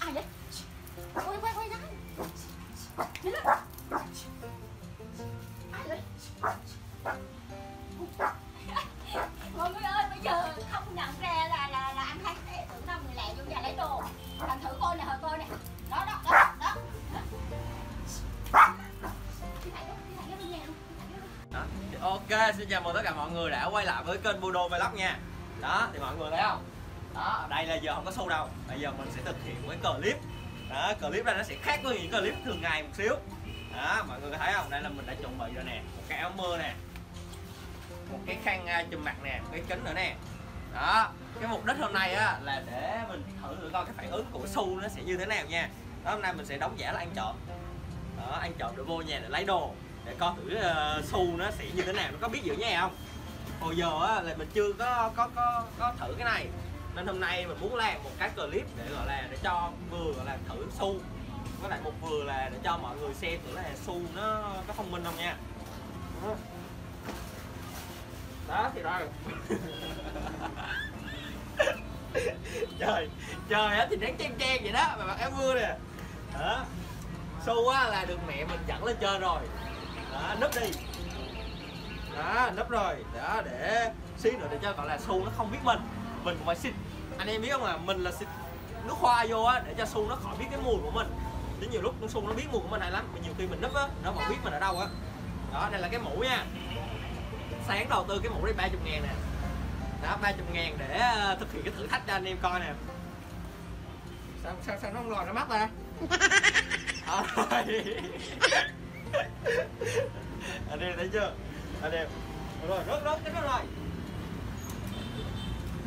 ai đấy quay quay quay ra Nhìn lên. ai vậy mọi người ơi bây giờ không nhận ra là là là anh thấy thế tưởng đâu người lẹ vô nhà lấy đồ thành thử coi nè hồi coi nè đó đó đó. Đó. Ok, xin chào mừng tất cả mọi người đã quay lại với kênh Budo Vlog nha đó, thì mọi người thấy không? Đó, đây là giờ không có show đâu. Bây giờ mình sẽ thực hiện một cái clip. Đó, clip này nó sẽ khác với những clip thường ngày một xíu. Đó, mọi người có thấy không? Đây là mình đã chuẩn bị rồi nè. Một cái áo mưa nè. Một cái khăn à, chùm mặt nè, một cái kính nữa nè. Đó, cái mục đích hôm nay á là để mình thử thử coi cái phản ứng của Su nó sẽ như thế nào nha. Đó, hôm nay mình sẽ đóng giả là ăn trộm. Đó, ăn trộm để vô nhà để lấy đồ. Để coi thử uh, su nó sẽ như thế nào. Nó có biết giữ nhà không? Hồi giờ á là mình chưa có có có có thử cái này. Nên hôm nay mình muốn làm một cái clip để gọi là để cho vừa gọi là thử su với lại một vừa là để cho mọi người xem thử là su nó có thông minh không nha. Đó, thì rồi trời trời á thì nắng chen chen vậy đó mà mặc áo mưa nè. Đó. Su á là được mẹ mình dẫn lên chơi rồi. Đó núp đi đó núp rồi. Đó để xí nữa để cho gọi là su nó không biết mình. Mình cũng phải xịt. Anh em biết không à mình là xịt nước hoa vô á để cho su nó khỏi biết cái mùi của mình. Đến nhiều lúc con su nó biết mùi của mình hay lắm mà nhiều khi mình núp á nó còn biết mình ở đâu á. Đó đây là cái mũ nha. Sáng đầu tư cái mũ đây 30 ngàn nè. Đó 30 ngàn để ờ, thực hiện cái thử thách cho anh em coi nè. Sao sao sao nó không lòi ra mắt ta Ờ, rồi anh em thấy chưa anh đẹp. rồi rớt rớt cái đó rồi.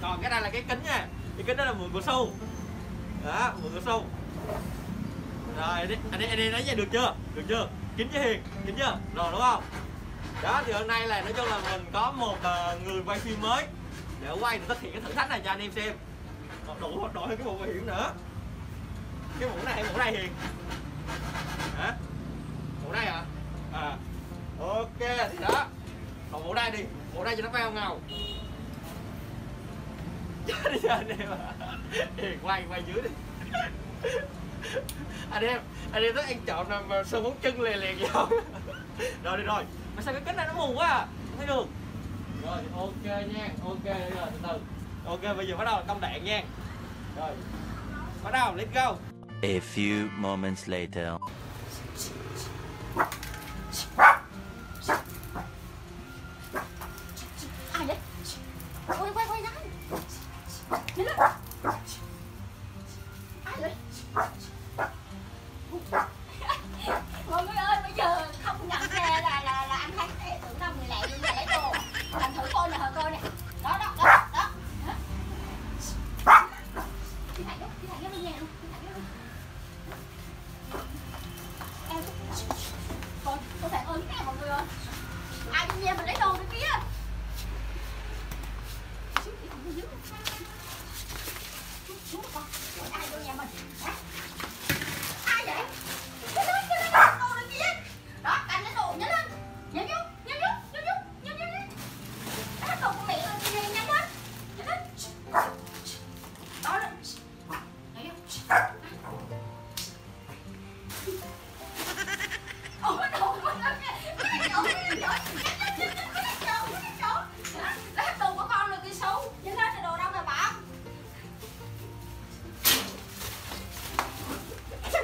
Còn cái này là cái kính nha. Cái kính đó là mượn của sâu, đó mượn của sâu. rồi anh em anh em, anh em thấy nha được chưa? Được chưa? Kính với hiền kính chưa? Rồi đúng không? Đó thì hôm nay là nói chung là mình có một uh, người quay phim mới để quay để thực hiện cái thử thách này cho anh em xem. Còn đủ đội cái bộ bảo hiểm nữa. Cái mũ này mũ này hiền. Hả? Mũ này hả? À. Ok thì đó đây đi. Mũ đây cho nó veo ngầu chết đi anh em quay quay dưới đi. Anh em anh em thích ăn trộm nằm mà sơ bốn chân liền liền không rồi đi rồi. Mà sao cái kính này nó mù quá à? Không thấy được rồi ok nha. Ok rồi từ từ. Ok bây giờ bắt đầu công đạn nha. Rồi. Bắt đầu let's go. A few moments later.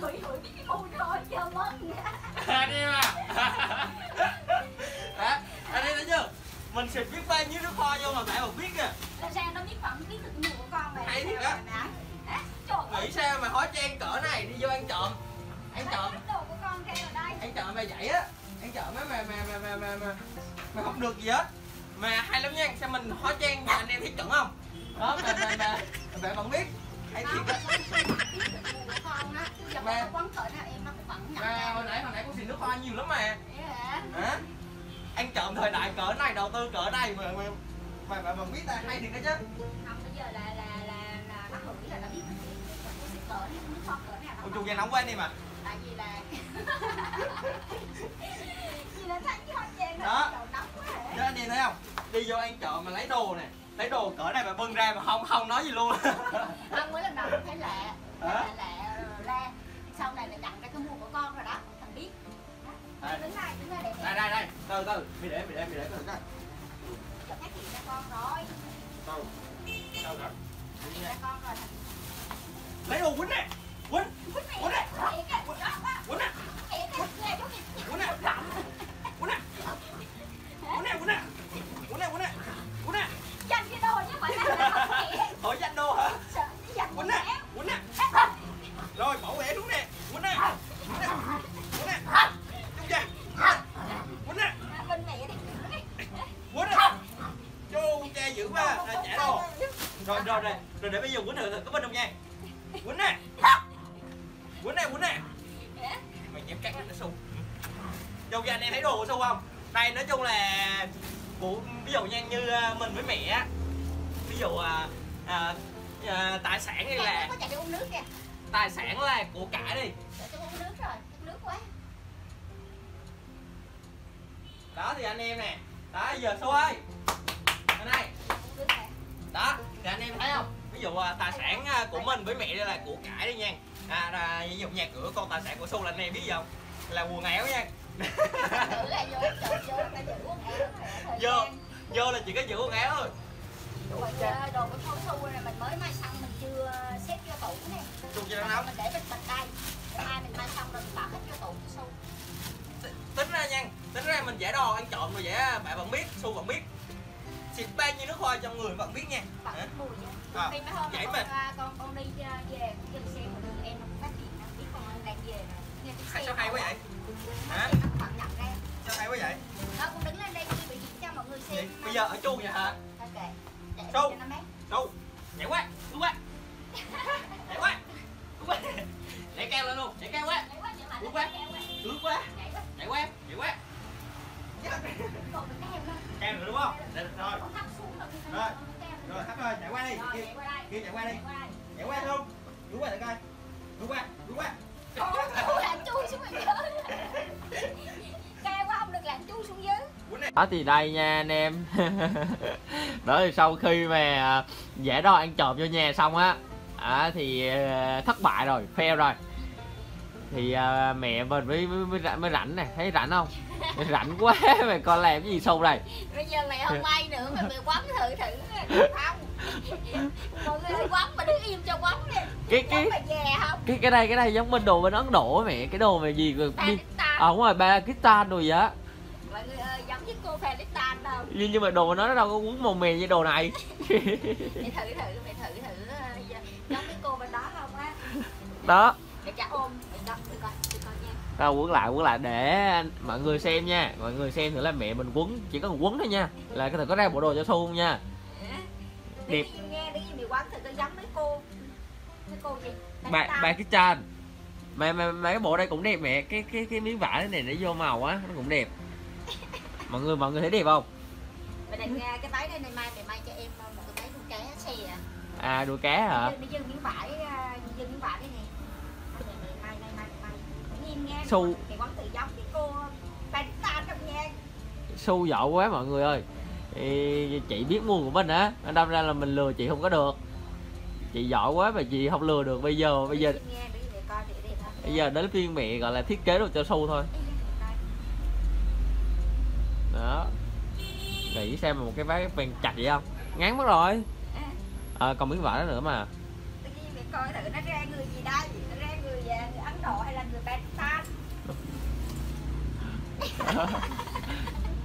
Hửi biết cái mùi rồi giờ mất nha. Anh em à Hả? anh mình xịt biết bao nhiêu nước kho vô mà mẹ mà biết kìa. Làm sao nó biết phẩm biết được mùi của con vậy? Hay thiệt á. Nghĩ sao mà hóa trang cỡ này đi vô ăn trộm. Ăn trộm. đồ của con kêu ở đây. ăn trộm mà vậy á. Ăn trộm á mà mà mà mà mà mà mà không được gì hết. Mà hay lắm nha sao mình hóa trang mà anh em thấy chuẩn không? Đó mà mà mà mẹ vẫn biết hay thiệt á Ba. mà ra. hồi nãy hồi nãy con xịt nước hoa nhiều lắm mà hả? ăn trộm thời đại cỡ này đầu tư cỡ này mà mà mà mà vẫn biết ta hay thiệt đó chứ Không, bây giờ là là là là nó hửi là nó biết cái xịt cỡ này, nước con cỡ nó con chuột da nóng quá đi mà Tại vì là Vì là thấy cái hoa trang Đó. đầu hả? chứ anh em thấy không đi vô ăn trộm mà lấy đồ nè lấy đồ cỡ này mà bưng ra mà không không nói gì luôn. Không, mới lần đầu thấy lạ? Lạ lạ la Sau này là nhận ra cái mùi của con rồi đó Thằng biết. Đó. Đây. Đứng đứng để đây đây đây. Từ từ. Mày để mày để mày để từ từ Giờ phát hiện ra con rồi. Ra thằng lấy đồ quýnh nè quýnh Quýnh mẹ Quýnh nè. Thiệt á, đó, đó. quýnh nè Thiệt á, nghe chú kìa. quýnh nè quýnh nè quýnh nè quýnh nè quýnh nè quýnh nè quýnh nè Dành cái đồ chứ phải là không thiệt. hỏi danh đô hả Sợ nó dành quýnh quýnh nè nè quýnh nè rồi bảo vệ đúng nè quýnh nè quýnh nè quýnh nè đúng chưa quýnh nè Bên mẹ đi quýnh nè chú cha dữ quá là trả đồ. Rồi rồi rồi. Rồi để bây giờ quýnh thử thử. Có bên không nha quýnh nè. Quýnh nè quýnh nè. Mày chém cắt nó sung dầu giờ anh em thấy đồ của sung không? Đây nói chung là của ví dụ nha như à, mình với mẹ ví dụ à, à, à, tài sản hay là tài sản là của cải đi. Đó thì anh em nè. Đó giờ số ơi với mẹ đây là của cải đi nha. À, à, ví dụ nhà cửa con tài sản của su là anh em biết không? Là quần áo nha. Là vô vô là chỉ có giữ quần áo thôi. Rồi ờ, đồ của Thu Thu này mình mới mai xong mình chưa xếp vô tủ nè. Thu cho nó nóng. Mình để bên bên đây mai mình mai xong rồi mình bỏ hết vô tủ Thu. Tính ra nha tính ra mình giải đồ ăn trộm rồi á, bạn vẫn biết su vẫn biết. Xịt bao nhiêu nước hoa trong người vẫn biết nha. Hả? mùi nha À, mấy hôm vậy mà. con con đi ờ, về con dừng xe mà đường em nó phát hiện nó biết con đang về Hay xe sao hay quá nó- vậy? Nó Hả? nó ra. Sao hay quá vậy? Đó con đứng lên đây đi biểu diễn cho mọi người xem bây giờ ở chu vậy hả? Ok nó mát. Đâu nhảy quá đúng quá nhảy quá đúng quá nhảy cao lên luôn nhảy cao quá Nhảy quá, Đúng quá. Nhảy quá, nhảy quá cao nữa đúng không? Rồi. Rồi, Rồi. lên. rồi ơi nhảy qua đi. Kia kia nhảy qua đi. Nhảy qua không đúng qua để coi. Đúng qua đúng qua làm chui xuống dưới. Cao quá không được làm chui xuống dưới. Này. Đó thì đây nha anh em. Đó thì sau khi mà à, giải đo ăn trộm vô nhà xong á à, thì à, thất bại rồi fail rồi. Thì à, mẹ mình mới mới, mới, rảnh- mới rảnh nè. Thấy rảnh không? Rảnh quá mày con làm cái gì sâu đây? Bây giờ mày không may nữa mày mày quấn thử thử quấn mà đứng im cho quấn đi. cái cái cái cái đây cái đây giống bên đồ bên ấn độ mẹ cái đồ mà gì rồi Pakistan. à đúng rồi Pakistan rồi vậy á Mọi người ơi, giống như cô Pakistan đâu. nhưng nhưng mà đồ nó nó đâu có quấn màu mè như đồ này Mày thử thử, mày thử thử. ờ, Giống cái cô bên đó không á. đó Để cha ôm. Mày đọc thử coi, thử coi nha. Rồi quấn lại quấn lại để mọi người xem nha mọi người xem thử là mẹ mình quấn chỉ có một quấn thôi nha là có thể có ra bộ đồ cho xu không nha Đẹp. nghe đi, mày quấn thử coi giống mấy cô. Mấy cô gì? Pakistan. ba cái chan mà mà mà cái bộ đây cũng đẹp mẹ cái cái cái miếng vải này để vô màu á nó cũng đẹp mọi người mọi người thấy đẹp không ra cái váy đây này mai mày may cho em một cái váy con cá xe à. à đuôi cá hả Nó miếng vải, miếng vải đây nè. Nghe. Su. Giống cái cô trong nha. xu giỏi quá mọi người ơi Ê, chị biết mua của mình á đâm ra là mình lừa chị không có được. Chị giỏi quá mà chị không lừa được bây giờ bây giờ bây giờ đến phiên mẹ gọi là thiết kế đồ cho xu thôi. Đó. Nghĩ xem một cái váy vàng chặt vậy không? Ngán mất rồi. À, còn miếng vải đó nữa mà. Coi thử nó ra người gì đây? Nó ra người, người Ấn Độ hay là người Pakistan?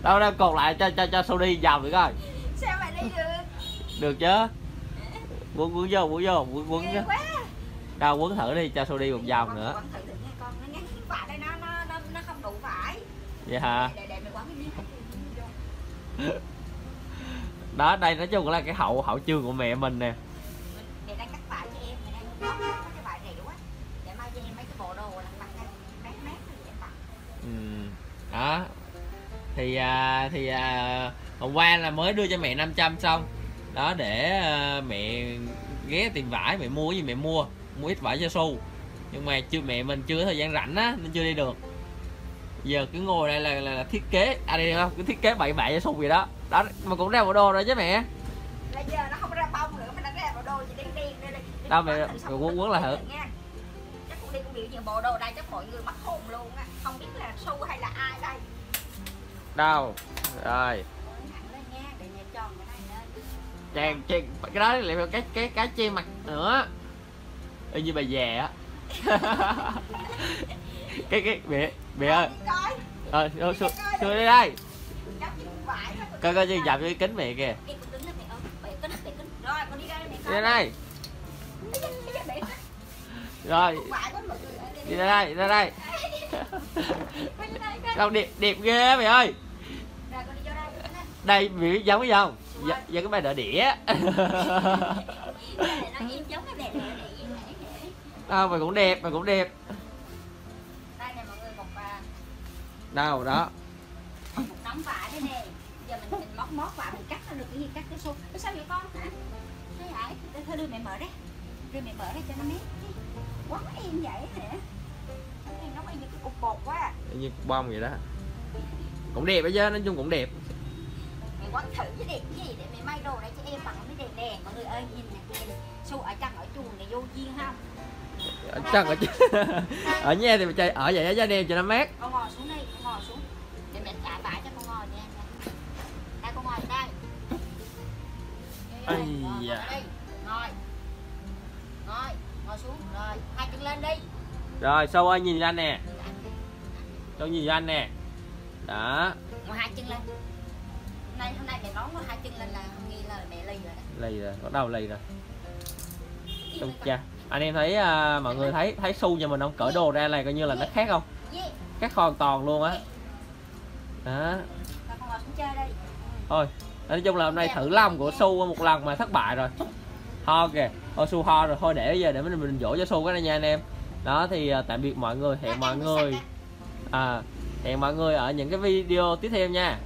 đâu đâu cột lại cho cho cho đi vòng được coi. Sao mày đi được? Được chứ. Quấn quấn vô quấn vô quấn quấn quá. Đâu quấn thử đi cho đi một vòng nữa. quấn thử thử nha con. Nó ngắn cái vải đây nó nó nó nó không đủ vải. Vậy hả? Để để mày quấn cái miếng đó đây nói chung là cái hậu hậu chương của mẹ mình nè. Mày đang cắt vải cho em mày đang có có cái vải này đúng á để mai cho em mấy cái bộ đồ là bằng cái mát mát rồi em mặc ừ. đó thì à, thì à, hôm qua là mới đưa cho mẹ 500 xong. Đó để à, mẹ ghé tìm vải mẹ mua cái gì mẹ mua mua ít vải cho su. Nhưng mà chưa mẹ mình chưa có thời gian rảnh á nên chưa đi được. Giờ cứ ngồi đây là, là, là thiết kế. À đây không cứ thiết kế bậy bạ cho su gì đó. Đó mà cũng ra bộ đồ rồi chứ mẹ. Là giờ nó không ra bông nữa mà nó ra bộ đồ gì đen đen đây Đâu mày quấn- quấn lại thử. chắc cũng đi cũng biểu nhiều bộ đồ đây chắc mọi người mất hồn luôn á. Không biết là su hay là ai đây đâu? Rồi. Tròn cái chàng chàng cái đó lại cái cái cái cái che mặt nữa. Y như bà già á. Cái cái mẹ mẹ ơi. Ờ ờ, xuống xui đây đây. Coi coi như dập cái kính mẹ kìa. Đi đây đây. Rồi. Đi đây đi đây. Đây, đâu đẹp đẹp ghê mẹ ơi đây. đây mẹ giống cái không giờ, giờ cái bài đỡ đĩa Đây đâu mày cũng đẹp mày cũng đẹp Đây à, đâu đó một nắm vải đây nè. Giờ mình mình móc móc vải mình cắt nó được cái gì cắt cái xu. Cái sao vậy con hả? Sao vậy? Để thôi đưa mẹ mở ra. Đưa mẹ mở ra cho nó đi. Quấn em vậy hả? Y như cái cục bột quá. Y như cục bông vậy đó. Cũng đẹp ấy chứ nói chung cũng đẹp. Mày quấn thử chứ đẹp cái gì để mày may đồ đây cho em bằng cái đèn đèn mọi người ơi nhìn nè nhìn. Su ở trong ở chuồng này vô duyên không ở chắc ở ở nhà thì mày chơi ở vậy cho em cho nó mát. Con ngồi xuống đây con ngồi xuống. Để mẹ trả bãi cho con ngồi nha đây con ngồi đây. Ây Ngồi, ngồi da. đây. ngồi. Ngồi ngồi xuống rồi. Hai chân lên đi rồi sâu ơi nhìn anh nè. Sâu nhìn anh nè. Đó. Ngồi hai chân lên. Hôm nay hôm nay mẹ nói ngồi hai chân lên là nghi lời mẹ ly rồi đó. Lì rồi bắt đầu lì rồi. Con. cha. Anh em thấy à, mọi người thấy thấy su nhà mình không? Cởi đồ ra này coi như là nó khác không? Khác hoàn toàn luôn á. Đó. Đi. Thôi nói chung là hôm nay thử lòng của su một lần mà thất bại rồi. Ho kìa. Thôi su ho rồi thôi để bây giờ để mình mình dỗ cho su cái này nha anh em đó thì à, tạm biệt mọi người. Hẹn mọi người à hẹn mọi người ở những cái video tiếp theo nha